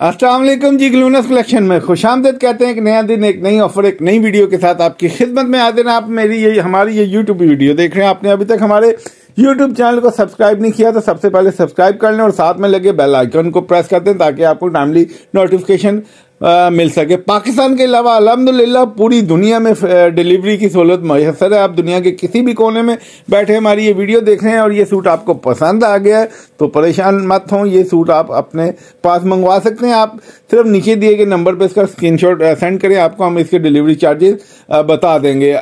Aslam ji, ग्लूनस collection में खुश आमदेद कहते हैं एक नया दिन एक नई ऑफ़र, एक नई वीडियो के साथ आपकी खिदमत में आते हैं। आप मेरी ये, हमारी ये यूट्यूब वीडियो देख रहे हैं। आपने अभी तक हमारे यूट्यूब चैनल को सब्सक्राइब नहीं किया तो सबसे पहले सब्सक्राइब कर लें और साथ में लगे बेल आइकन को प्रेस कर दें ताकि आपको टाइमली नोटिफिकेशन मिल सके। पाकिस्तान के अलावा अलहमदिल्ला पूरी दुनिया में डिलीवरी की सहूलत मैसर है। आप दुनिया के किसी भी कोने में बैठे हमारी ये वीडियो देख रहे हैं और ये सूट आपको पसंद आ गया है तो परेशान मत हों, ये सूट आप अपने पास मंगवा सकते हैं। आप सिर्फ़ नीचे दिए गए नंबर पर इसका स्क्रीनशॉट सेंड करें, आपको हम इसके डिलीवरी चार्जेस बता देंगे।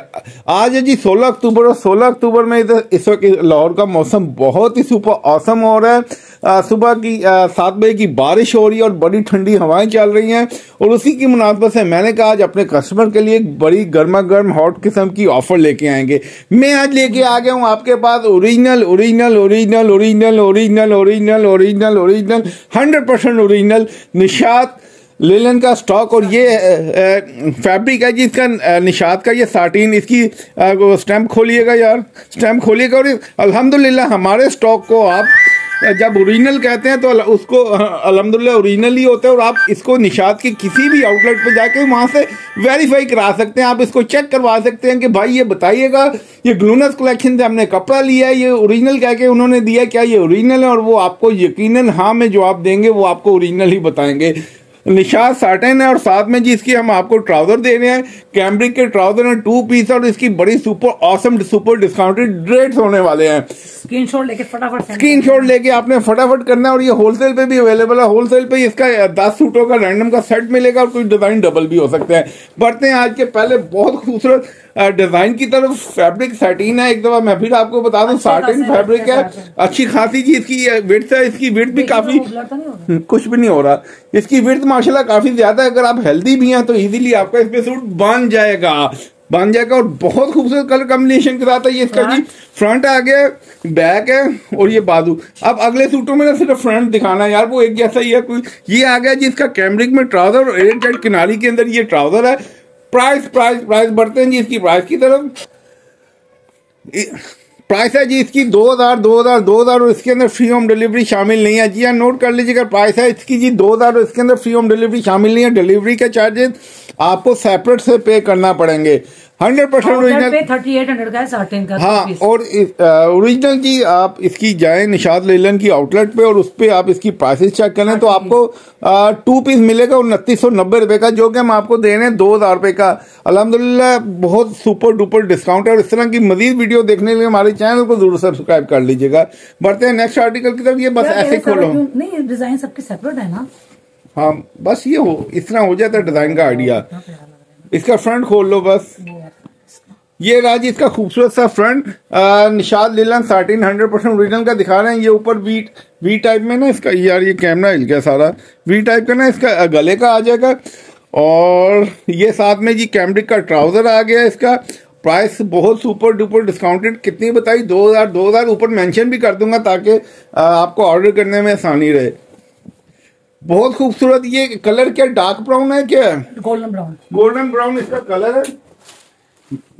आज है जी 16 अक्टूबर और 16 अक्टूबर में इस वक्त लाहौर का मौसम बहुत ही सुपर औसम हो रहा है। सुबह की सात बजे की बारिश हो रही है और बड़ी ठंडी हवाएँ चल रही हैं। और उसी की मुनासबत से मैंने कहा, आज अपने कस्टमर के लिए एक बड़ी गर्मा गर्म हॉट किस्म की ऑफ़र लेके आएँगे। मैं आज लेके आ गया हूँ आपके पास original original original original original original original original hundred percent original Nishat linen का स्टॉक और ये फैब्रिक है जी, इसका का, ये साटीन, इसकी स्टैम्प खोलिएगा यार स्टैम्प खोलिएगा और अल्हम्दुलिल्लाह हमारे स्टॉक को आप जब ओरिजिनल कहते हैं तो उसको अलहमदिल्ला ओरिजिनल ही होता है और आप इसको निशात के किसी भी आउटलेट पे जाके वहाँ से वेरीफाई करा सकते हैं। आप इसको चेक करवा सकते हैं कि भाई ये बताइएगा, ये ग्लूनस कलेक्शन से हमने कपड़ा लिया है, ये ओरिजिनल कह के उन्होंने दिया क्या ये ओरिजिनल है और वो आपको यकीनन हाँ में जो आप देंगे, वो आपको ओरिजिनल ही बताएँगे। निशाद साटन है और साथ में जी इसकी हम आपको ट्राउज़र दे रहे हैं। कैम्ब्रिक के ट्राउज़र हैं टू पीस और इसकी बड़ी super awesome super discounted rates होने वाले हैं। स्क्रीनशॉट लेके फटाफट स्क्रीनशॉट लेके आपने फटाफट करना है और ये होलसेल पे भी अवेलेबल है। होलसेल पे इसका दस सूटों का रैंडम का सेट मिलेगा और कुछ डिज़ाइन डबल भी हो सकते हैं। बढ़ते हैं आज के पहले बहुत खूबसूरत डिज़ाइन की तरफ़ फैब्रिक सैटिन है एक दफ़ा मैं फिर आपको बता दूँ साटिन फैब्रिक है अच्छी। खासी जी इसकी विर्थ है इसकी विर्थ भी काफ़ी तो कुछ भी नहीं हो रहा। इसकी विर्थ माशाल्लाह काफ़ी ज़्यादा है अगर आप हेल्दी भी हैं तो इजीली आपका इस पे सूट बन जाएगा। बन जाएगा और बहुत खूबसूरत कलर कॉम्बिनेशन के साथ है ये इसका जी। फ्रंट आ गया बैक है और ये बाजू। अब अगले सूटों में ना सिर्फ़ फ्रंट दिखाना है यार वो एक जैसा ही है कोई ये आ गया जी इसका कैमरिक में ट्राउज़र और एयर जेट किनारी के अंदर ये ट्राउज़र है। प्राइस प्राइस प्राइस बढ़ते हैं जी इसकी प्राइस की तरफ़। प्राइस है जी इसकी दो हज़ार दो हज़ार दो हज़ार और इसके अंदर फ्री होम डिलीवरी शामिल नहीं है। जी हाँ नोट कर लीजिएगा प्राइस है इसकी जी दो हज़ार और इसके अंदर फ्री होम डिलीवरी शामिल नहीं है डिलीवरी के चार्जेस आपको सेपरेट से पे करना पड़ेंगे। Hundred percent original thirty eight hundred का साटिन का हाँ और ओरिजिनल की आप इसकी जाए निशाद लेलन की आउटलेट पे और उस पर आप इसकी प्राइसेस चेक करें तो आपको टू पीस मिलेगा उनतीस सौ नब्बे रुपए का जो कि हम आपको दे रहे हैं दो हज़ार रुपए का। अलहमदिल्ला बहुत सुपर डुपर डिस्काउंट है। और इस तरह की मजीद वीडियो देखने के लिए हमारे चैनल को ज़रूर सब्सक्राइब कर लीजिएगा। बढ़ते हैं नेक्स्ट आर्टिकल की तरफ़ ये बस ऐसे खोलो। नहीं डिज़ाइन सबके सेपरेट है ना? हाँ बस ये हो इस तरह हो जाता है डिज़ाइन का आइडिया इसका फ्रंट खोल लो बस। ये रहा जी इसका खूबसूरत सा front Nishat linen thirteen hundred percent original का दिखा रहे हैं। ये ऊपर वी वी टाइप में ना इसका, यार ये कैमरा हिल गया सारा। वी टाइप का ना इसका गले का आ जाएगा। और ये साथ में जी कैमरिक का ट्राउज़र आ गया इसका। प्राइस बहुत सुपर डुपर डिस्काउंटेड कितनी बताई? दो हज़ार दो हज़ार ऊपर मेंशन भी कर दूँगा ताकि आपको ऑर्डर करने में आसानी रहे। बहुत खूबसूरत ये कलर क्या डार्क ब्राउन है क्या? Golden brown. गोल्डन ब्राउन इसका कलर है?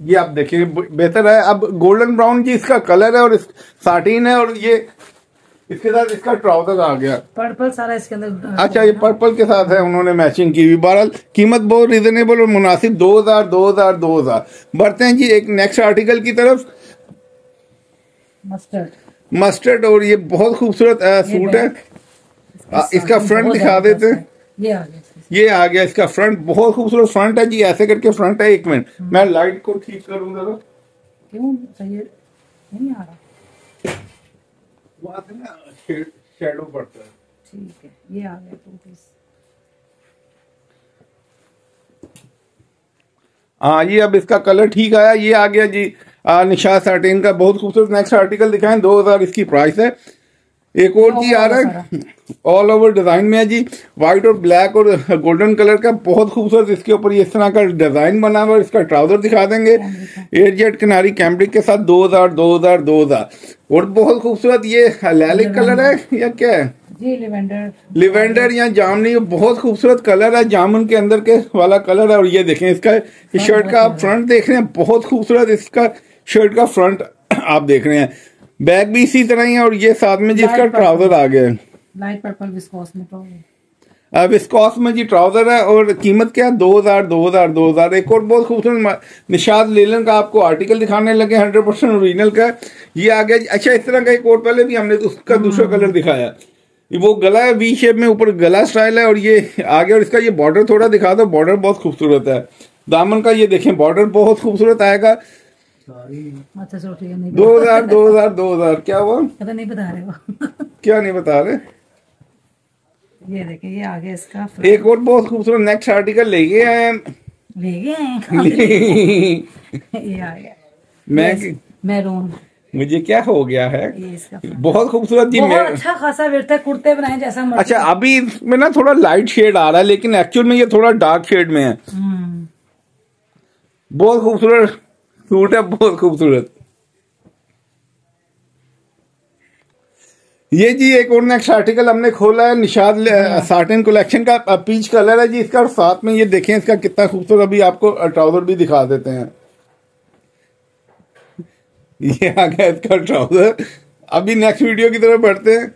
ये आप देखिए बेहतर है। अब गोल्डन ब्राउन जी इसका कलर है और साटीन है और ये इसके साथ इसका ट्राउज़र आ गया। पर्पल सारा इसके अंदर अच्छा ये पर्पल के साथ है उन्होंने मैचिंग की हुई। बहरहाल कीमत बहुत रिजनेबल और मुनासिब दो हज़ार दो हज़ार दो हज़ार। बढ़ते हैं जी एक नेक्स्ट आर्टिकल की तरफ़। मस्टर्ड। मस्टर्ड और ये बहुत खूबसूरत सूट है। इसका फ्रंट दिखा देते। हैं ये आ गया ये आ गया इसका फ्रंट बहुत खूबसूरत फ्रंट है जी ऐसे करके फ्रंट है एक मिनट मैं लाइट को ठीक करूँ जरा क्यों? सही नहीं आ रहा। वहाँ से ना शेडो पड़ता है। ठीक है ये आ गया टू पीस हाँ ये अब इसका कलर ठीक आया ये आ गया जी। निशाद सार्टेन का बहुत खूबसूरत नेक्स्ट आर्टिकल दिखाएँ दो हज़ार इसकी प्राइस है। एक और जी आ रहा है ऑल ओवर डिज़ाइन में है जी। व्हाइट और ब्लैक और गोल्डन कलर का बहुत खूबसूरत इसके ऊपर इस तरह का डिज़ाइन बना हुआ इसका ट्राउज़र दिखा देंगे। एयर जेट किनारी कैम्ब्रिक के साथ दो हज़ार दो हज़ार दो हज़ार। और बहुत खूबसूरत ये लैलिक कलर है या क्या है? लिवेंडर लिवेंडर या जामनी बहुत खूबसूरत कलर है जामुन के अंदर के वाला कलर है। और ये देखें इसका शर्ट का आप फ्रंट देख रहे हैं बहुत खूबसूरत इसका शर्ट का फ्रंट आप देख रहे हैं। बैग भी इसी तरह ही है और ये साथ में जिसका ट्राउज़र आ गया लाइट पर्पल विस्कोस में विस्कॉस में जी ट्राउज़र है और कीमत क्या है? दो हज़ार दो हज़ार दो हज़ार। एक और बहुत खूबसूरत निशाद लेलन का आपको आर्टिकल दिखाने लगे हंड्रेड परसेंट ओरिजिनल का। ये आ गया अच्छा इस तरह का एक और पहले भी हमने तो उसका दूसरा कलर दिखाया। वो गला है वी शेप में ऊपर गला स्टाइल है और ये आ गया और इसका ये बॉर्डर थोड़ा दिखा दो। बॉर्डर बहुत खूबसूरत है। दामन का ये देखें बॉर्डर बहुत खूबसूरत आएगा। नहीं दो हज़ार दो हज़ार दो हज़ार क्या हुआ? पता नहीं बता रहे हो। क्या नहीं बता रहे? ये देखिए ये आ गया इसका एक और बहुत खूबसूरत नेक्स्ट आर्टिकल ले गए हैं। ले गए हैं। ये आ गया। मैं मैरून मुझे क्या हो गया है? बहुत खूबसूरत जी बहुत मैं अच्छा खासा है कुर्ते बनाए जैसा अच्छा अभी इसमें ना थोड़ा लाइट शेड आ रहा है लेकिन एक्चुअल में ये थोड़ा डार्क शेड में है। हम्म, बहुत खूबसूरत सूट है बहुत खूबसूरत। ये जी एक और नेक्स्ट आर्टिकल हमने खोला है निशाद साटन कलेक्शन का पीच कलर है जी इसका और साथ में ये देखें इसका कितना खूबसूरत अभी आपको ट्राउज़र भी दिखा देते हैं। ये आ गया इसका ट्राउज़र अभी नेक्स्ट वीडियो की तरफ़ बढ़ते हैं।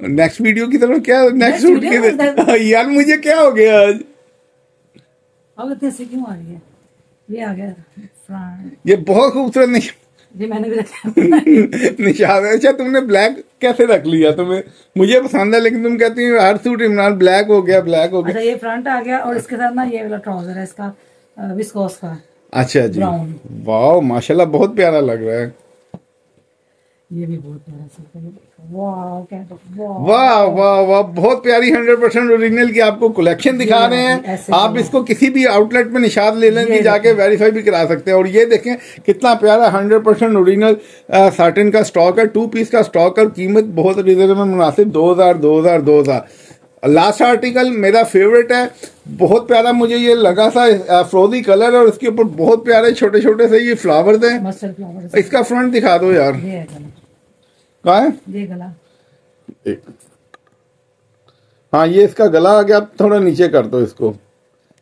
नेक्स्ट वीडियो की तरफ़ क्या नेक्स्ट सूट की यार मुझे क्या हो गया आज? अब इतने क्यों आ रही है? ये आ गया फ्रंट ये बहुत खूबसूरत निश, ये मैंने भी है। अच्छा तुमने ब्लैक कैसे रख लिया? तुम्हें मुझे पसंद है लेकिन तुम कहती हो हर सूट इमरान ब्लैक हो गया ब्लैक हो गया. अच्छा ये फ्रंट आ गया और इसके साथ ना ये वाला ट्राउज़र है इसका विस्कोस का। अच्छा जी। वाह माशाल्लाह बहुत प्यारा लग रहा है। ये भी बहुत प्यारा वाह वाह। वाह बहुत प्यारी हंड्रेड परसेंट ओरिजिनल की आपको कलेक्शन दिखा रहे हैं। आप इसको किसी भी आउटलेट में निशाद ले लेंगे जाके वेरीफाई भी करा सकते हैं। और ये देखें कितना प्यारा हंड्रेड परसेंट ओरिजिनल साटन का स्टॉक है। टू पीस का स्टॉक है और कीमत बहुत रिजनेबल मुनासिब दो हज़ार दो हज़ार दो हज़ार। लास्ट आर्टिकल मेरा फेवरेट है। बहुत प्यारा मुझे ये लगा था फ्रोजी कलर और उसके ऊपर बहुत प्यारे छोटे छोटे से ये फ्लावर्स हैं। इसका फ्रंट दिखा दो यार। है कहा है? ये गला। एक। हाँ ये इसका गला आ गया आप थोड़ा नीचे कर दो इसको।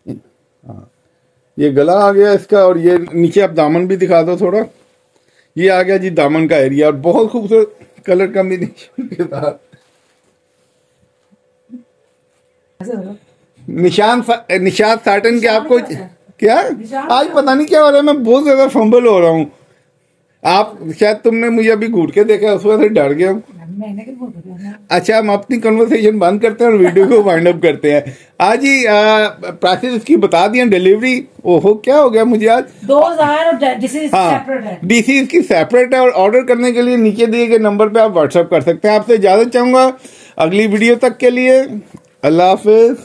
हाँ ये गला आ गया इसका और ये नीचे आप दामन भी दिखा दो थोड़ा। ये आ गया जी दामन का एरिया और बहुत खूबसूरत कलर कॉम्बिनेशन के साथ। निशान सा- निशाद साटन के आपको क्या निशान आज पता नहीं क्या हो रहा है मैं बहुत ज़्यादा फंबल हो रहा हूँ। आप शायद तुमने मुझे अभी घूट के देखा उस वजह से डर गया अच्छा हम अपनी कन्वर्सेशन बंद करते हैं और वीडियो को वाइंड अप करते हैं। आज ही प्राइसेस इसकी बता दिए डिलीवरी ओहो क्या हो गया मुझे आज? दो हज़ार हाँ डीसी इसकी सेपरेट है और ऑर्डर करने के लिए नीचे दिए गए नंबर पे आप व्हाट्सअप कर सकते हैं। आपसे इजाज़त चाहूँगा अगली वीडियो तक के लिए। अल्लाह हाफिज।